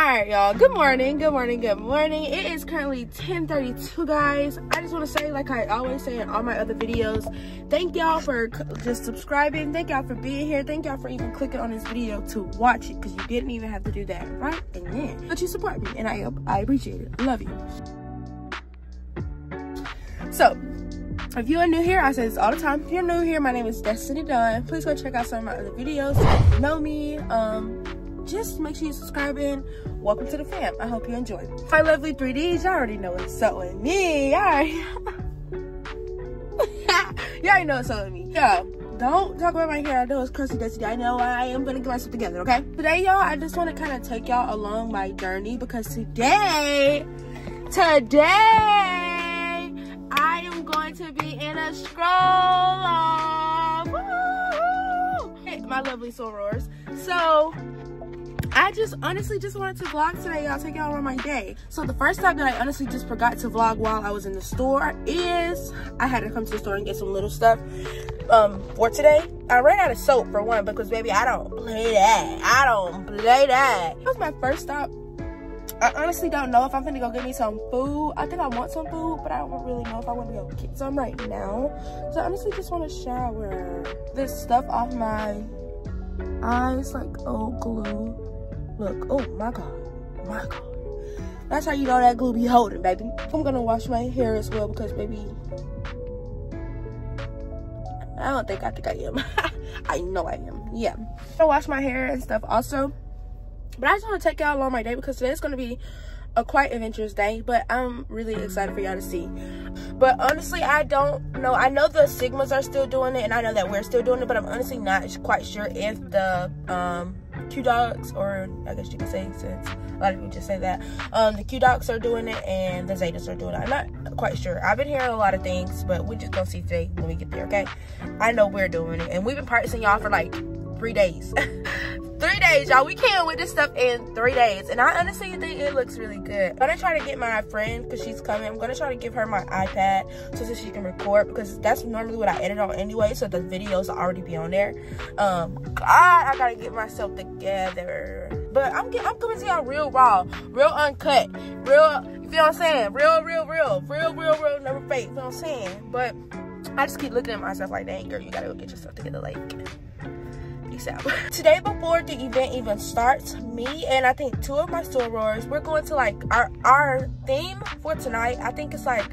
all right y'all. Good morning good morning good morning. It is currently 10:32, guys. I just want to say like i always say in all my other videos thank y'all for just subscribing. Thank y'all for being here. Thank y'all for even clicking on this video to watch it because you didn't even have to do that right? And then but you support me and i i appreciate it. Love you. So if you are new here i say this all the time. If you're new here my name is destiny dunn. Please go check out some of my other videos. Know me um just make sure you subscribe in. Welcome to the fam. I hope you enjoy. Hi, lovely 3Ds. Y'all already know it's so with me. All right. you already know it's so with me. Yeah. Don't talk about my hair. I know it's crusty dusty. I know I am gonna get myself together, okay? Today, y'all, I just want to kind of take y'all along my journey because today, today, I am going to be in a stroll. My lovely sorors. So, I just honestly just wanted to vlog today, y'all. Take y'all on my day. So the first time that I honestly just forgot to vlog while I was in the store is I had to come to the store and get some little stuff um for today. I ran out of soap for one because baby, I don't play that. I don't play that. That was my first stop. I honestly don't know if I'm gonna go get me some food. I think I want some food, but I don't really know if I want to go get some right now. So I honestly just want to shower this stuff off my eyes like old glue Look, oh my God, my God. That's how you know that glue be holding, baby. I'm gonna wash my hair as well because, baby, I don't think I think I am. I know I am. Yeah. Gonna wash my hair and stuff also. But I just want to take y'all along my day because today's gonna be a quite adventurous day, but I'm really excited for y'all to see. But honestly, I don't know. I know the Sigmas are still doing it, and I know that we're still doing it, but I'm honestly not quite sure if the um, Que Dogs, or I guess you could say since a lot of people just say that, um, the Que Dogs are doing it and the Zetas are doing it. I'm not quite sure. I've been hearing a lot of things, but we're just gonna see today when we get there, okay? I know we're doing it, and we've been practicing y'all for like three days. three days, y'all. We came with this stuff in three days. And I honestly think it looks really good. I'm gonna try to get my friend, because she's coming, I'm gonna try to give her my iPad so that she can record because that's normally what I edit on anyway. So the videos will already be on there. Um, God, I gotta get myself together. But I'm I'm coming to y'all real raw, real uncut, real, you feel what I'm saying? Real, real, real, real, real, real, never fake, you know what I'm saying? But I just keep looking at myself like, dang, girl, you gotta go get yourself together, like out. Today before the event even starts, me and I think two of my sorors, we're going to like our our theme for tonight. I think it's like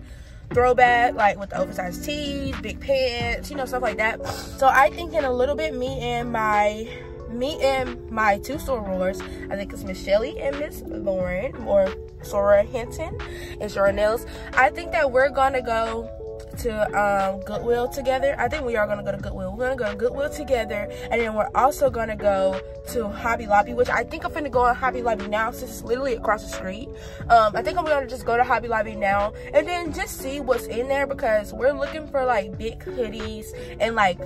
throwback, like with the oversized tees, big pants, you know, stuff like that. So I think in a little bit, me and my me and my two sorors, I think it's Miss Shelly and Miss Lauren, or Soror Hinton and Soror Nails. I think that we're gonna go to um, Goodwill together. I think we are gonna go to Goodwill. We're gonna go to Goodwill together, and then we're also gonna go to Hobby Lobby, which I think I'm gonna go on Hobby Lobby now since it's literally across the street. Um, I think I'm gonna just go to Hobby Lobby now and then just see what's in there because we're looking for like big hoodies and like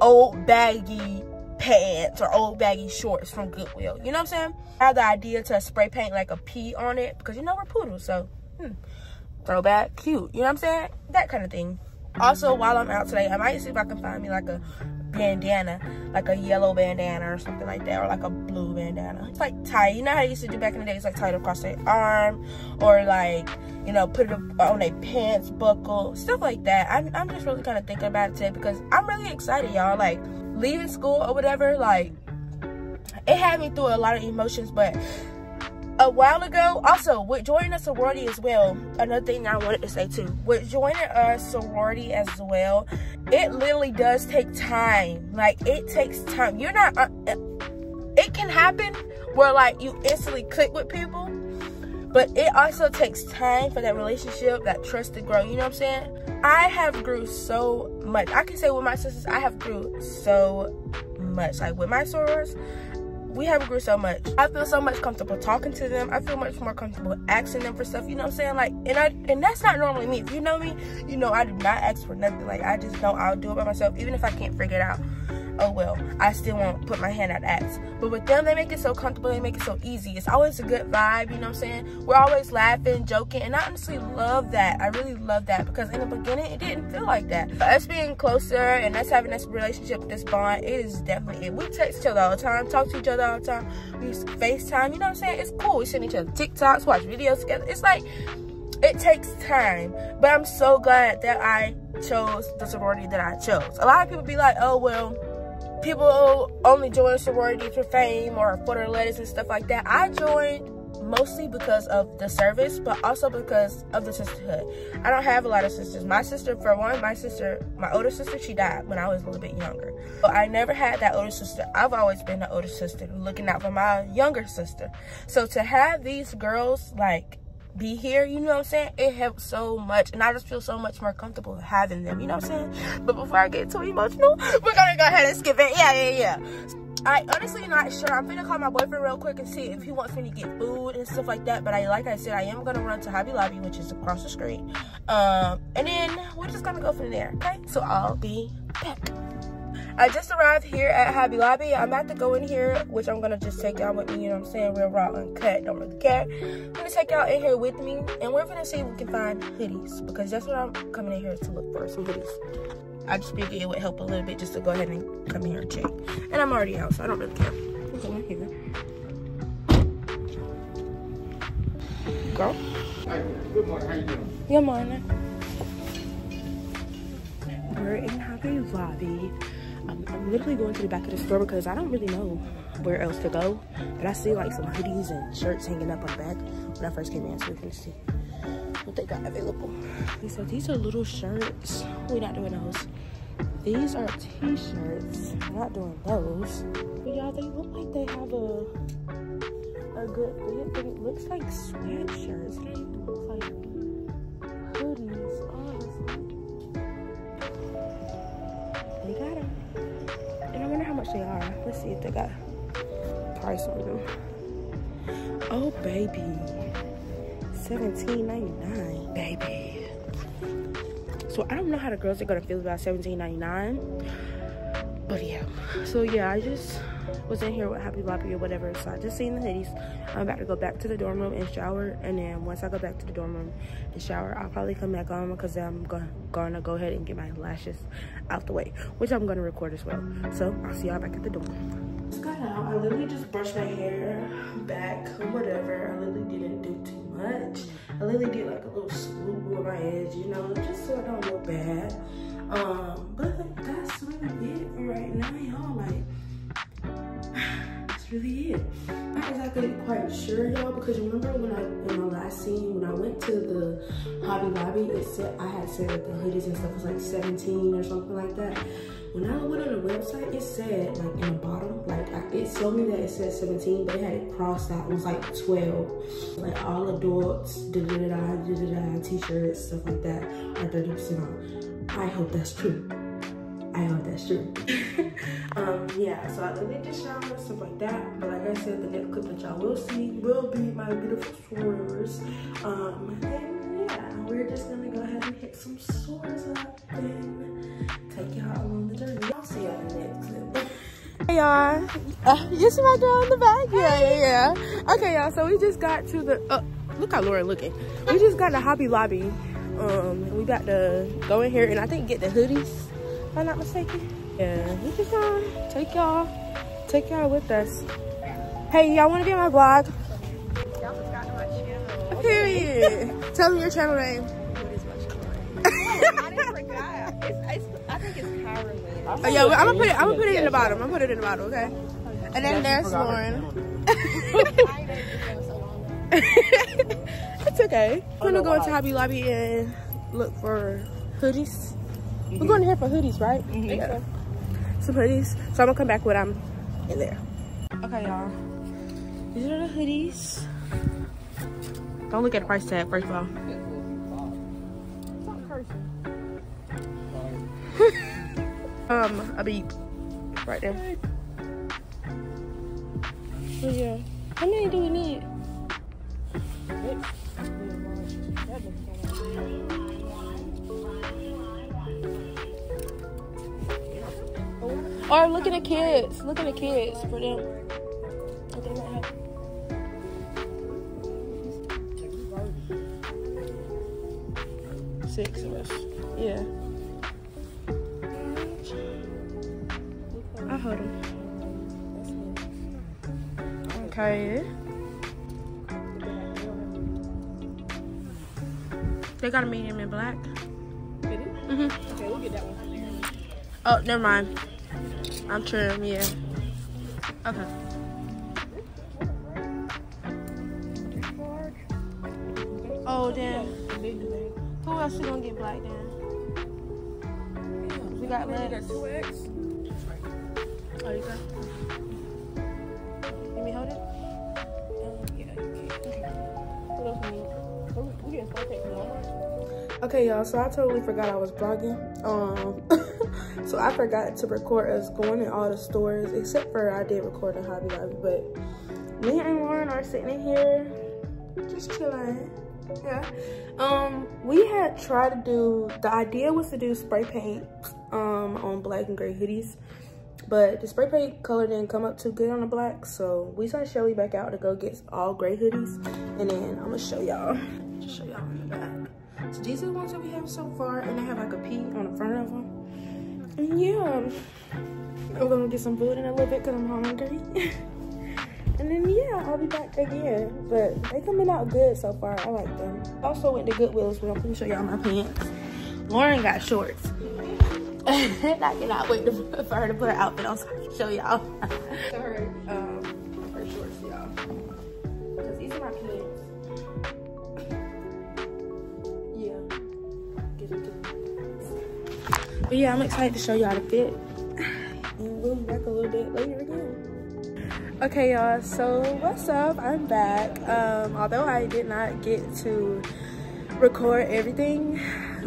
old baggy pants or old baggy shorts from Goodwill. You know what I'm saying? I have the idea to spray paint like a P on it because you know we're poodles, so hmm throwback, cute. You know what I'm saying? That kind of thing. Also, while I'm out today, I might see if I can find me like a bandana, like a yellow bandana or something like that, or like a blue bandana. It's like tie. You know how I used to do back in the day? It's like tied across their arm, or like, you know, put it on a pants buckle, stuff like that. I'm, I'm just really kind of thinking about it today because I'm really excited, y'all. Like, leaving school or whatever, like, it had me through a lot of emotions, but a while ago. Also with joining a sorority as well another thing i wanted to say too with joining a sorority as well it literally does take time. Like it takes time. You're not uh, it can happen where like you instantly click with people but it also takes time for that relationship that trust to grow. You know what i'm saying? I have grew so much. I can say with my sisters i have grew so much. Like with my sorors we have grew so much. I feel so much comfortable talking to them. I feel much more comfortable asking them for stuff. You know what I'm saying? Like, and I and that's not normally me. If you know me, you know I do not ask for nothing. Like I just know I'll do it by myself, even if I can't figure it out. Oh well, I still won't put my hand out ads. But with them, they make it so comfortable, they make it so easy. It's always a good vibe, you know what I'm saying? We're always laughing, joking, and I honestly love that. I really love that because in the beginning, it didn't feel like that. But us being closer and us having this relationship, this bond, it is definitely it. We text each other all the time, talk to each other all the time. We FaceTime, you know what I'm saying? It's cool. We send each other TikToks, watch videos together. It's like, it takes time but i'm so glad that i chose the sorority that i chose a lot of people be like oh well people only join sorority for fame or for their letters and stuff like that. I joined mostly because of the service but also because of the sisterhood. I don't have a lot of sisters. My sister for one my sister my older sister she died when i was a little bit younger. But i never had that older sister. I've always been the older sister looking out for my younger sister. So to have these girls like be here, you know what I'm saying? It helps so much. And I just feel so much more comfortable having them, you know what I'm saying? But before I get too emotional, we're gonna go ahead and skip it. Yeah, yeah, yeah. I honestly not sure. I'm gonna call my boyfriend real quick and see if he wants me to get food and stuff like that. But I, like I said, I am gonna run to Hobby Lobby, which is across the street. Um, and then we're just gonna go from there. Okay, so I'll be back. I just arrived here at Hobby Lobby. I'm about to go in here, which I'm gonna just take y'all with me, you know what I'm saying? Real raw, uncut, don't really care. I'm gonna take y'all in here with me, and we're gonna see if we can find hoodies, because that's what I'm coming in here to look for, some hoodies. I just figured it would help a little bit just to go ahead and come here and check. And I'm already out, so I don't really care. Going here. Girl? Hi, good morning, how you doing? Good morning. We're in Hobby Lobby. I'm, I'm literally going to the back of the store because I don't really know where else to go. But I see like some hoodies and shirts hanging up on the back when I first came in. So we can see what they got available. So these are little shirts. We're not doing those. These are t-shirts. We're not doing those. But y'all, they look like they have a a good fit. But it looks like sweatshirts. It looks like hoodies, They are. Let's see if they got price on them. Oh, baby. $17.99, baby. So I don't know how the girls are gonna feel about $17.99. But yeah. So yeah, I just was in here with Hobby Lobby or whatever. So I just seen the hoodies. I'm about to go back to the dorm room and shower. And then once I go back to the dorm room and shower, I'll probably come back on because I'm go gonna go ahead and get my lashes out the way, which I'm gonna record as well. So I'll see y'all back at the dorm. Just got out. I literally just brushed my hair back, whatever. I literally didn't do too much. I literally did like a little swoop with my edge, you know, just so I don't look bad. Um, but that's really it right now, y'all. Like, that's really it. Not exactly quite sure, y'all, because remember when I in my last scene when I went to the Hobby Lobby, it said I had said that the hoodies and stuff was like 17 or something like that. When I went on the website, it said like in the bottom, like it told me that it said 17, but it had it crossed out. It was like 12. Like all adults, da da da da da, da t-shirts, stuff like that are 30% off. I hope that's true. I hope that's true. um, yeah, so I literally just shower and stuff like that. But like I said, the next clip that y'all will see will be my beautiful sorors. Um, and yeah, we're just gonna go ahead and hit some sorors up and take y'all along the journey. I'll see y'all in the next clip. Hey y'all, uh, you see my girl in the back? Yeah, yeah, yeah. Okay, y'all, so we just got to the, uh, look how Lauren looking. We just got to Hobby Lobby. Um, we got to go in here and I think get the hoodies if I'm not mistaken. Yeah, we just gonna take y'all, take y'all with us. Hey, y'all wanna be on my vlog? Y'all subscribe to my channel. Period. Tell me your channel name. What is my channel? I didn't forget. It's, it's, I think it's Win. Oh, yeah, I'm gonna put it. I'm gonna put it in the bottom. I'm gonna put it in the bottom, okay? And then there's Lauren. it's okay. I'm gonna go into Hobby Lobby and look for hoodies. We're going here for hoodies, right? Yeah. Some hoodies. So I'm gonna come back when I'm in there. Okay, y'all. These are the hoodies. Don't look at the price tag first of all. um, a beep right there. Oh yeah. How many do we need? Oh, or look at the kids. Look at the kids for them. I think might help. Six of us. Yeah. I hold them. Okay. They got a medium in black. Mm-hmm. Okay, we'll get that one. Oh, never mind. I'm trim, yeah. Okay. Oh, damn. Who else is gonna get black then? We got legs. two X. Oh, you got Let me hold it? Yeah, you can. Okay, y'all. So I totally forgot I was vlogging. Um, so I forgot to record us going in all the stores, except for I did record in Hobby Lobby. But me and Lauren are sitting in here, just chilling. Yeah. Um, we had tried to do. The idea was to do spray paint, um, on black and gray hoodies. But the spray paint color didn't come up too good on the black, so we sent Shelly back out to go get all gray hoodies, and then I'm gonna show y'all, these are the ones that we have so far, and they have like a P on the front of them. And yeah, um, I'm gonna get some food in a little bit because I'm hungry. and then yeah, I'll be back again. But they coming out good so far. I like them. Also went to Goodwill's, but I'm gonna show y'all my pants. Lauren got shorts. and I cannot wait to, for her to put her outfit on so I can show y'all. Uh, But yeah, I'm excited to show y'all the fit. And we'll be back a little bit later again. Okay, y'all, so what's up? I'm back. Um, although I did not get to record everything,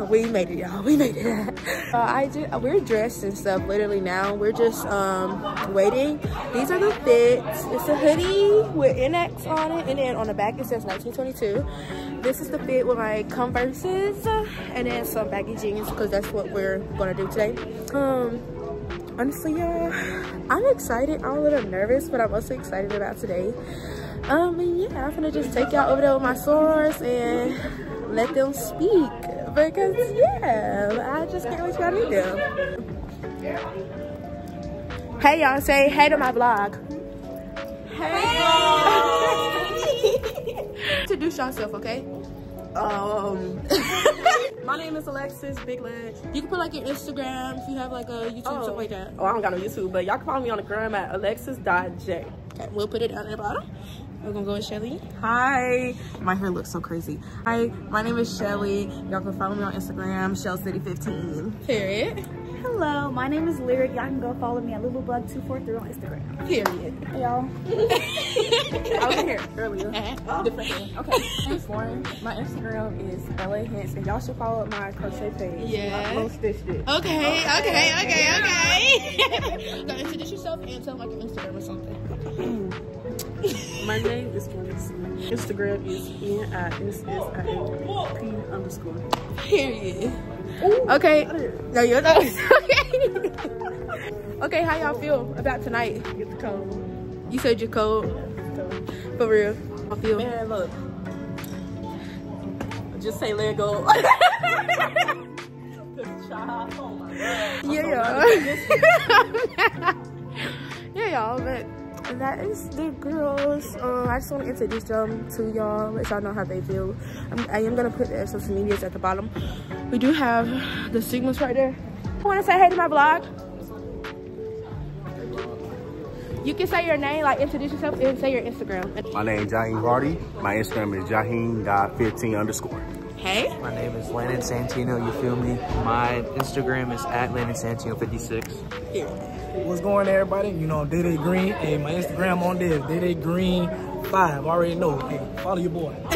we made it, y'all. We made it. uh, I did. We're dressed and stuff literally now. We're just um, waiting. These are the fits. It's a hoodie with NX on it, and then on the back it says 1922. This is the fit with my Converses, and then some baggy jeans because that's what we're gonna do today. Um, honestly, y'all, I'm excited. I'm a little nervous, but I'm also excited about today. Um, and yeah, I'm gonna just take y'all over there with my sorors and let them speak because yeah, I just can't wait to meet them. Hey y'all, say hey to my vlog. Hey. Introduce yourself, okay? Um, my name is Alexis Big Ledge. You can put like your Instagram if you have like a YouTube Oh. stuff like that. Oh, I don't got no YouTube, but y'all can follow me on the gram at alexis.j. Okay, we'll put it down at the bottom. We're gonna go with Shelly. Hi, my hair looks so crazy. Hi, my name is Shelly. Y'all can follow me on Instagram, ShellCity15. Period. Hello, my name is Lyric. Y'all can go follow me at LittleBug243 on Instagram. Period. Hey, y'all. I was in here earlier. Different hair. Oh, okay, thanks, Lauren. My Instagram is LA Hints, and y'all should follow up my crochet page. Yeah. I post this shit. Okay, okay, okay, okay. Go introduce yourself and tell them like your Instagram or something. My name is Melissa. Instagram is N I S S I A P underscore. Period. Okay. No, you're not. Okay. okay, how y'all feel about tonight? The code. You said you're cold. For real. I feel. Man, look. Just say let go. Oh. Yeah, y'all. yeah, y'all. But that is the girls. Um, I just want to introduce them to y'all, let y'all know how they feel. I'm, I am gonna put their social medias at the bottom. We do have the Sigmas right there. I want to say hey to my blog. You can say your name, like introduce yourself, and say your Instagram. My name is Jaheen Hardy. My Instagram is Jaheen.15 underscore. Hey. My name is Landon Santino, you feel me? My Instagram is at Landon Santino56. What's going on, everybody? You know, Day Day Green. Hey, my Instagram on there, Day Day Green 5. Already know. Hey, follow your boy.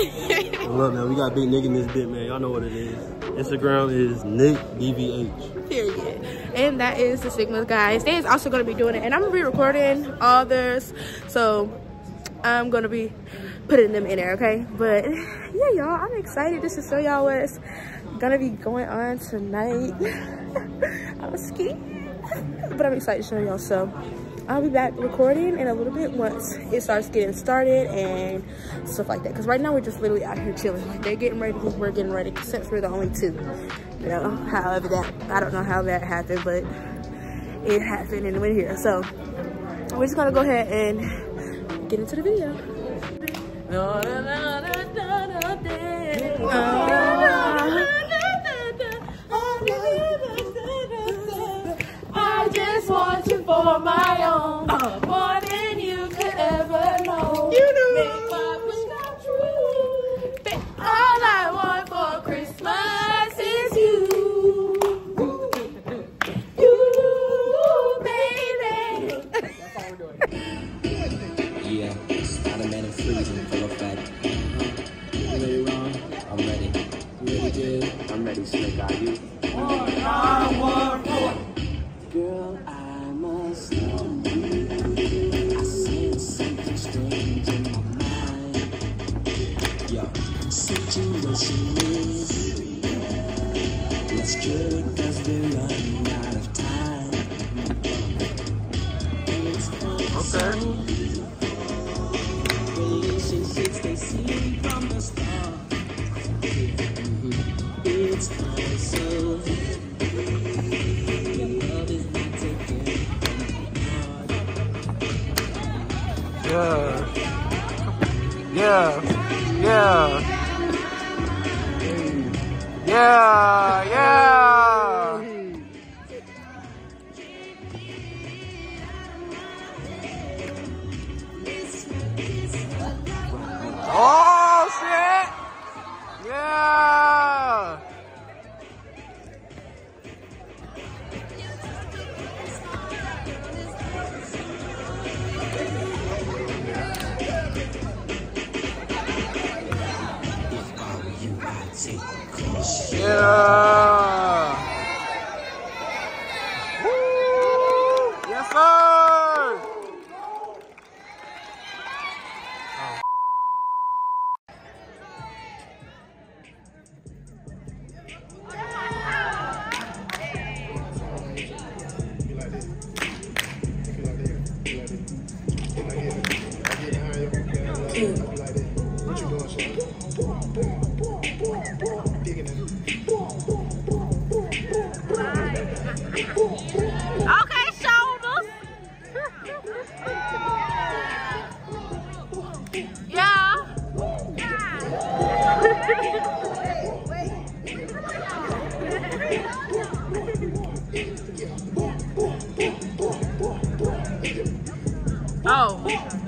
Look, man, we got big nigga in this bit, man. Y'all know what it is. Instagram is Nick DVH. period and that is the sigmas guys they is also going to be doing it and i'm gonna be recording all this so i'm gonna be putting them in there okay but yeah y'all i'm excited just to show y'all what's gonna be going on tonight i'm scared but I'm excited to show y'all. So I'll be back recording in a little bit once it starts getting started and stuff like that. Because right now we're just literally out here chilling. Like they're getting ready, we're getting ready, since we're the only two. You know, however that, I don't know how that happened, but it happened and we're here. So we're just gonna go ahead and get into the video. I just want you for my own, Relationships they see from the start. Taken Yeah. Yeah. Yeah. Yeah. Yeah. Yeah!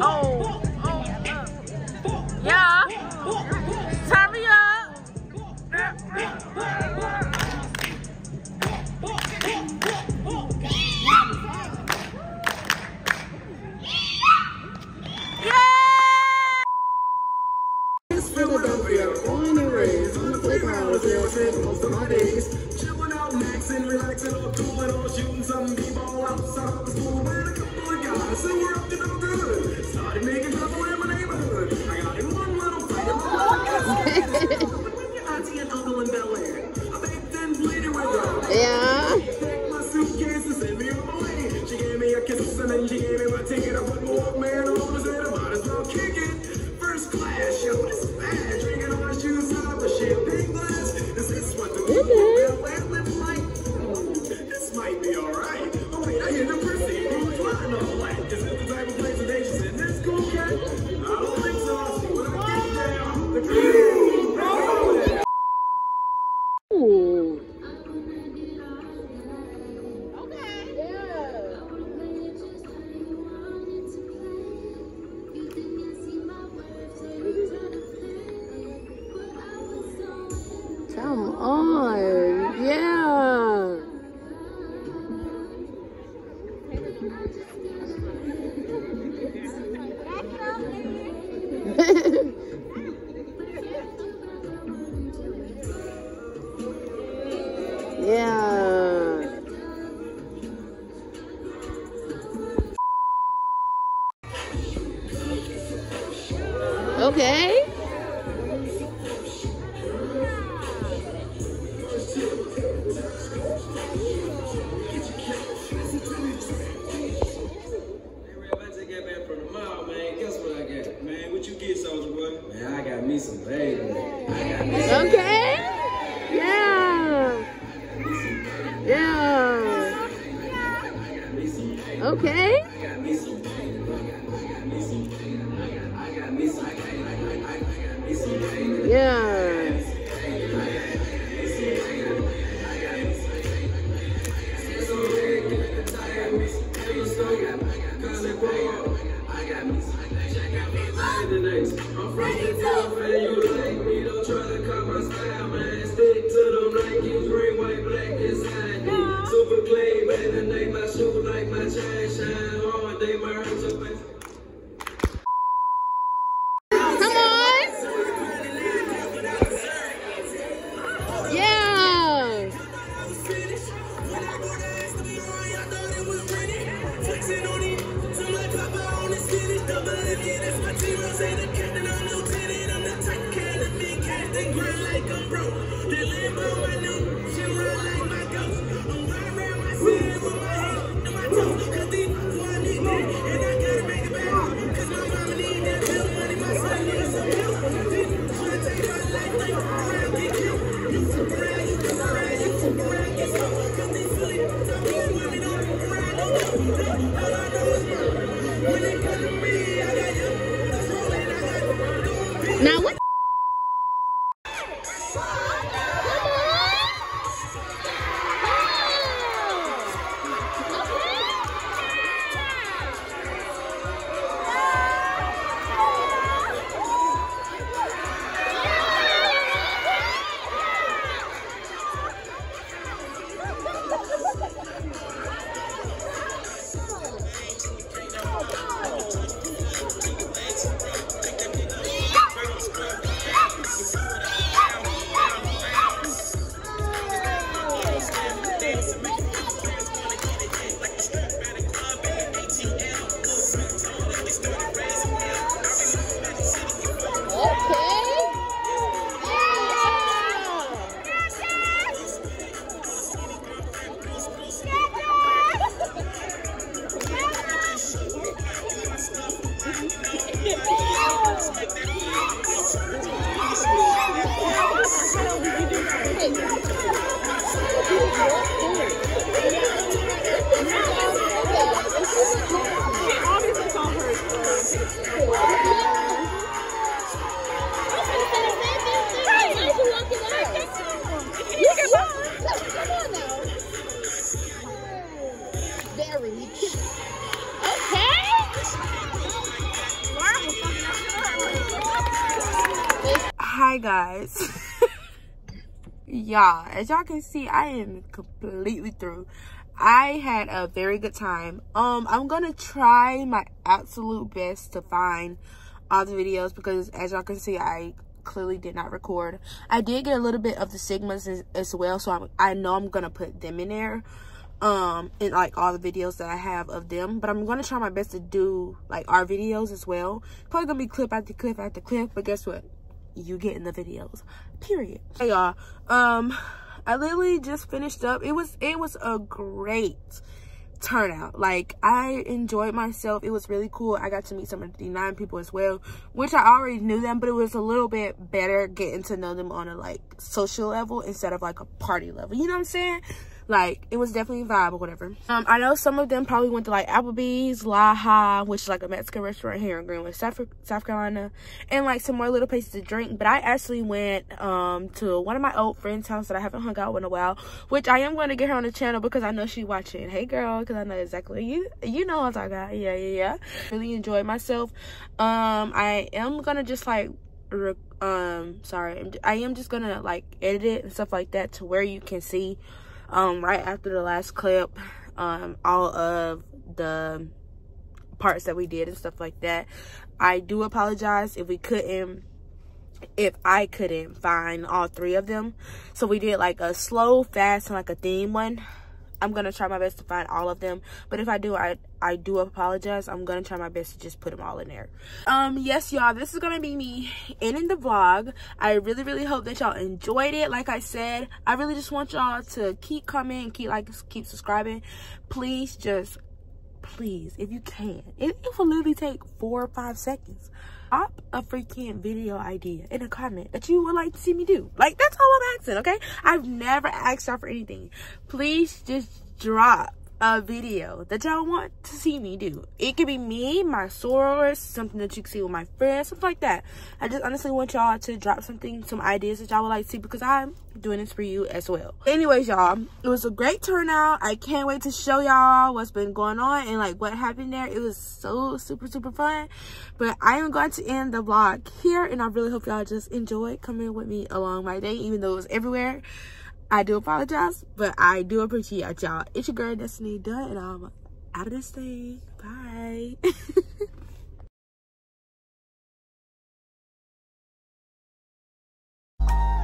Oh, A kiss and then she gave me my ticket. I put my Walkman on and said I might as well kick it. Okay. Guys. y'all, as y'all can see, I am completely through. I had a very good time. Um, I'm gonna try my absolute best to find all the videos because as y'all can see, I clearly did not record. I did get a little bit of the Sigmas as, as well, so I'm, I know I'm gonna put them in there um in like all the videos that i have of them but i'm gonna try my best to do like our videos as well probably gonna be clip after clip after clip but guess what you get in the videos period. Hey y'all. Um i literally just finished up. It was it was a great turnout. Like i enjoyed myself. It was really cool. I got to meet some of the nine people as well which i already knew them but it was a little bit better getting to know them on a like social level instead of like a party level. You know what i'm saying like it was definitely a vibe or whatever. Um i know some of them probably went to like applebee's laha which is like a mexican restaurant here in greenwood south, south carolina and like some more little places to drink. But i actually went um to one of my old friends house that i haven't hung out with in a while which i am going to get her on the channel because i know she watching. Hey girl because i know exactly you you know what i got. Yeah yeah yeah. Really enjoyed myself. Um i am gonna just like um sorry i am just gonna like edit it and stuff like that to where you can see um right after the last clip um all of the parts that we did and stuff like that i do apologize if we couldn't if i couldn't find all three of them. So we did like a slow fast and like a theme one. I'm gonna try my best to find all of them but if i do i i do apologize i'm gonna try my best to just put them all in there um yes y'all this is gonna be me ending the vlog i really really hope that y'all enjoyed it like i said i really just want y'all to keep coming keep like keep subscribing please just please if you can it, it will literally take four or five seconds drop a freaking video idea in a comment that you would like to see me do. Like, that's all I'm asking, okay? I've never asked y'all for anything. Please just drop a video that y'all want to see me do. It could be me, my sorors, something that you can see with my friends, something like that. I just honestly want y'all to drop something, some ideas that y'all would like to see because I'm doing this for you as well. Anyways, y'all, it was a great turnout. I can't wait to show y'all what's been going on and like what happened there. It was so super, super fun. But I am going to end the vlog here and I really hope y'all just enjoyed coming with me along my day, even though it was everywhere. I do apologize, but I do appreciate y'all. It's your girl Destiny Dunn, and I'm out of this thing. Bye.